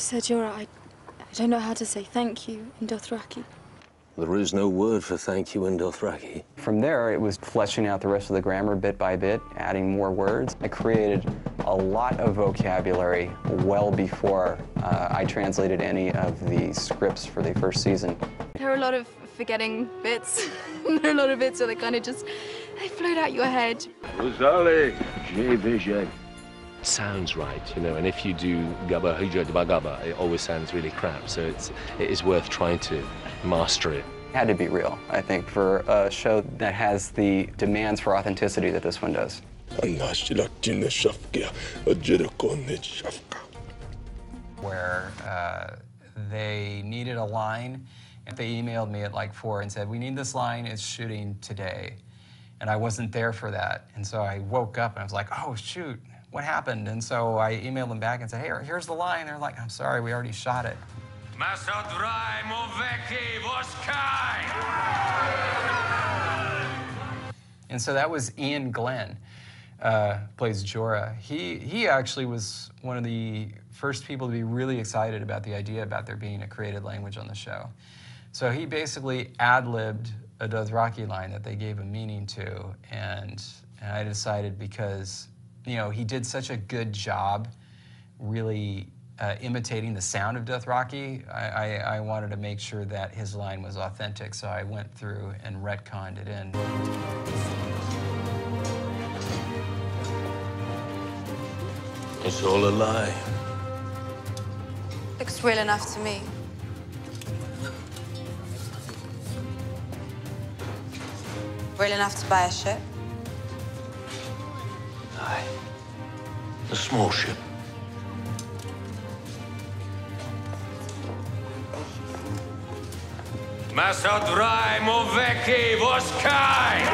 Sir Jorah, I, I don't know how to say thank you in Dothraki. There is no word for thank you in Dothraki. From there, it was fleshing out the rest of the grammar bit by bit, adding more words. I created a lot of vocabulary well before uh, I translated any of the scripts for the first season. There are a lot of forgetting bits. there are a lot of bits where they kind of just, they float out your head. Rosale, j'ai vision. Sounds right, you know, and if you do Gaba huja de bagaba, it always sounds really crap. So it's it is worth trying to master it. Had to be real, I think, for a show that has the demands for authenticity that this one does. Where uh, they needed a line, and they emailed me at like four and said, "We need this line. It's shooting today," and I wasn't there for that, and so I woke up and I was like, "Oh shoot, what happened?" And so I emailed them back and said, "Hey, here's the line." They're like, "I'm sorry, we already shot it." And so that was Iain Glen, uh, plays Jorah. He, he actually was one of the first people to be really excited about the idea about there being a created language on the show. So he basically ad-libbed a Dothraki line that they gave a meaning to, and, and I decided because, you know, he did such a good job really uh, imitating the sound of Dothraki, I, I, I wanted to make sure that his line was authentic, so I went through and retconned it in. It's all a lie. Looks real enough to me. Real enough to buy a ship? Aye. A small ship. Masodrai Moveki Voskai!